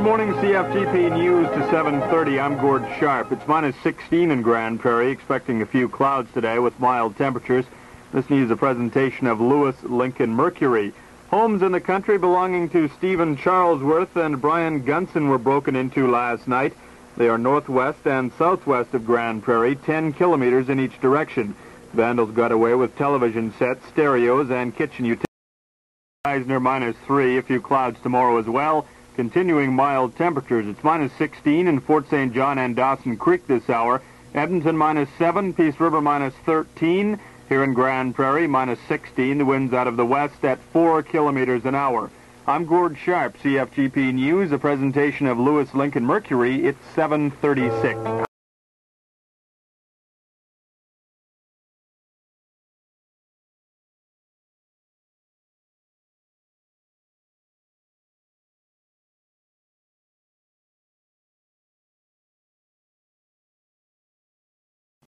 morning, CFGP News to 7.30. I'm Gord Sharp. It's minus 16 in Grande Prairie, expecting a few clouds today with mild temperatures. This news a presentation of Lewis Lincoln Mercury. Homes in the country belonging to Stephen Charlesworth and Brian Gunson were broken into last night. They are northwest and southwest of Grande Prairie, 10 kilometers in each direction. Vandals got away with television sets, stereos, and kitchen utensils. Eisner minus 3, a few clouds tomorrow as well. Continuing mild temperatures. It's minus 16 in Fort St. John and Dawson Creek this hour. Edmonton minus 7, Peace River minus 13. Here in Grande Prairie, minus 16. The winds out of the west at 4 kilometers an hour. I'm Gord Sharp, CFGP News, a presentation of Lewis Lincoln Mercury. It's 736.